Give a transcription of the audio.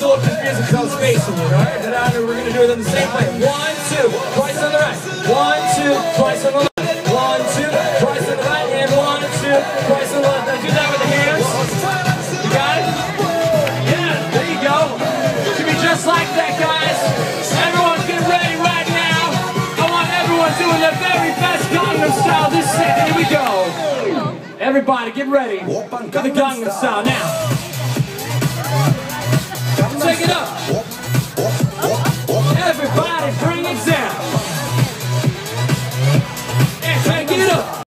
so if this music facing you, alright? Then I- we're gonna do it in the same way. One, two, twice on the right. One, two, twice on the left. One, two, twice on the right, and one, two, twice on the left. Now do that with the hands. You got it? Yeah, there you go. Should be just like that, guys. Everyone's get ready right now. I want everyone doing their very best Gangnam style this second. Here we go. Everybody, get ready for the Gangnam style now. exam.